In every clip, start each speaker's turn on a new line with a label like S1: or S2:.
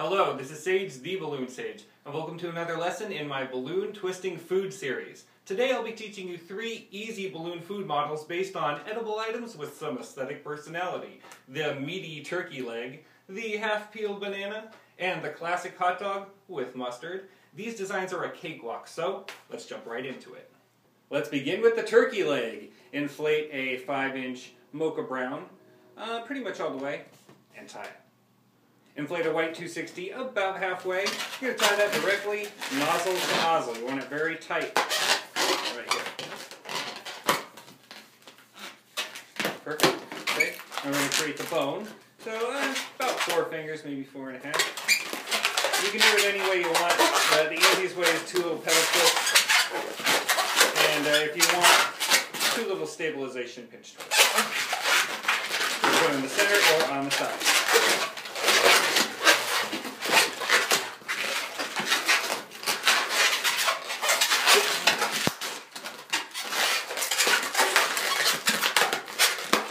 S1: Hello, this is Sage the Balloon Sage, and welcome to another lesson in my Balloon Twisting Food series. Today I'll be teaching you three easy balloon food models based on edible items with some aesthetic personality. The meaty turkey leg, the half-peeled banana, and the classic hot dog with mustard. These designs are a cakewalk, so let's jump right into it. Let's begin with the turkey leg. Inflate a 5-inch mocha brown, uh, pretty much all the way, and tie it. Inflate a white 260 about halfway. You're going to tie that directly nozzle to nozzle. You want it very tight right here. Perfect. Okay. And we're going to create the bone. So uh, about four fingers, maybe four and a half. You can do it any way you want. Uh, the easiest way is two little pedal. And uh, if you want, two little stabilization pinch twists. Put in the center or on the side.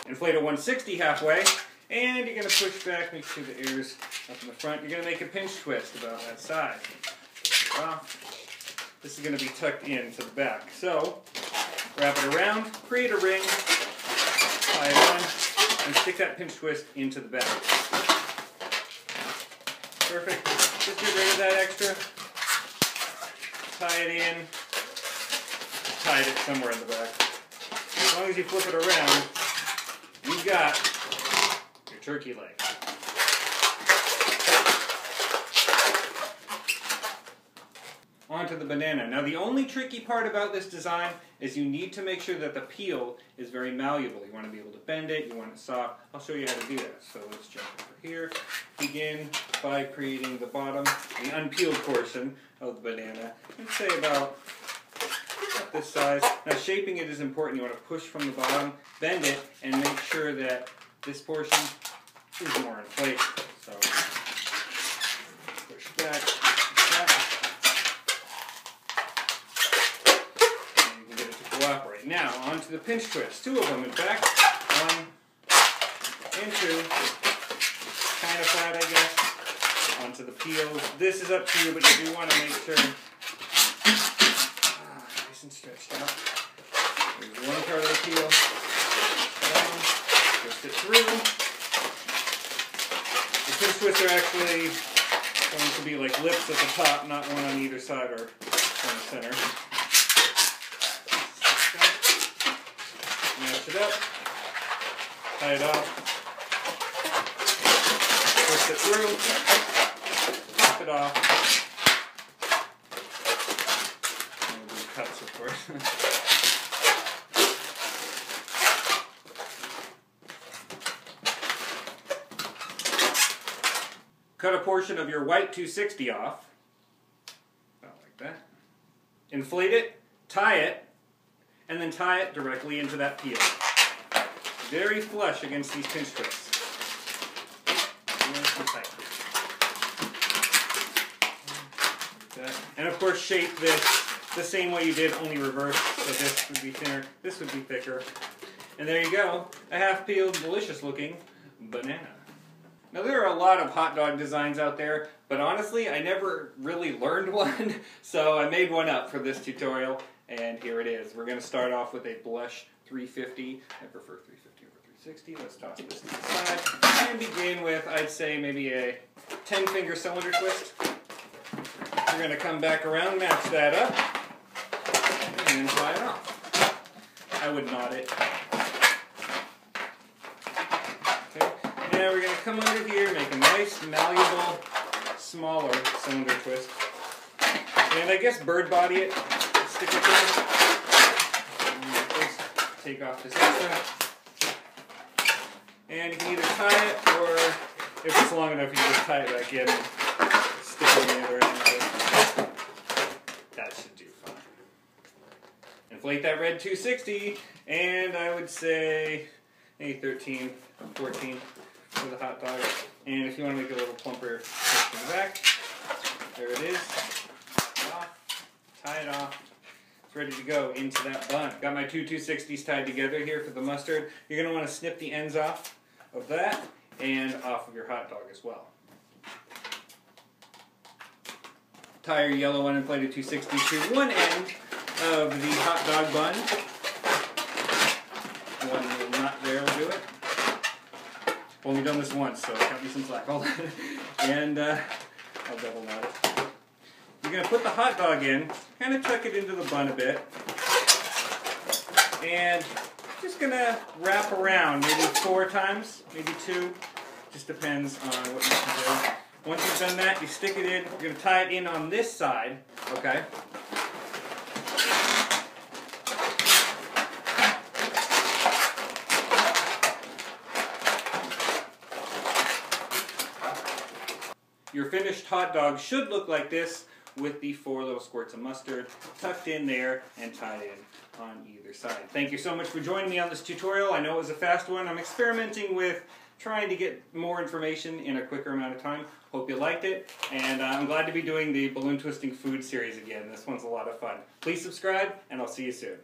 S1: Inflate a 160 halfway, and you're going to push back, make sure the air's up in the front. You're going to make a pinch twist about that side. This is going to be tucked in to the back. So, wrap it around, create a ring, tie it on, and stick that pinch twist into the back. Perfect. Just get rid of that extra. Tie it in. Tie it somewhere in the back. As long as you flip it around, you've got your turkey leg. Onto the banana. Now the only tricky part about this design is you need to make sure that the peel is very malleable. You want to be able to bend it, you want it soft. I'll show you how to do that. So let's jump over here. Begin by creating the bottom, the unpeeled portion of the banana. Let's say about this size. Now shaping it is important. You want to push from the bottom, bend it, and make sure that this portion is more in place. So push back, back. And you can get it to cooperate. Now onto the pinch twist. Two of them in fact. One and two. Kind of flat I guess. Onto the peels. This is up to you, but you do want to make sure nice and stretched out. There's one part of the peel. Down, twist it through. The pinch twists are actually going to be like lips at the top, not one on either side or on the center. Match it up. Tie it off. Twist it through. Pop it off. Of course. Cut a portion of your white 260 off, about like that. Inflate it, tie it, and then tie it directly into that peel. Very flush against these pinch tight. And of course shape this the same way you did, only reverse. So this would be thinner, this would be thicker. And there you go, a half-peeled, delicious-looking banana. Now there are a lot of hot dog designs out there, but honestly, I never really learned one, so I made one up for this tutorial, and here it is. We're going to start off with a blush 350. I prefer 350 over 360. Let's toss this to the side, and begin with, I'd say, maybe a 10-finger cylinder twist. We're going to come back around, match that up, and tie it off. I would knot it. Okay. Now we're going to come under here, make a nice, malleable, smaller cylinder twist. And I guess bird body it, stick it there. Take off this extra. And you can either tie it, or if it's long enough, you can just tie it back in, and stick it in the other end. That should do. Inflate that red 260, and I would say maybe 13, 14 for the hot dog. And if you want to make it a little plumper, in the back. There it is. Tie it off. It's ready to go into that bun. Got my two 260s tied together here for the mustard. You're going to want to snip the ends off of that and off of your hot dog as well. tie your yellow uninflated 260 to one end of the hot dog bun. One nut there will do it. Only done this once, so cut me some slack. Hold on. and uh, I'll double knot it. You're going to put the hot dog in, kind of tuck it into the bun a bit, and just going to wrap around maybe four times, maybe two. Just depends on what you do. Once you've done that, you stick it in. You're going to tie it in on this side, okay? Your finished hot dog should look like this with the four little squirts of mustard tucked in there and tied in on either side. Thank you so much for joining me on this tutorial. I know it was a fast one. I'm experimenting with trying to get more information in a quicker amount of time. Hope you liked it, and uh, I'm glad to be doing the balloon twisting food series again. This one's a lot of fun. Please subscribe, and I'll see you soon.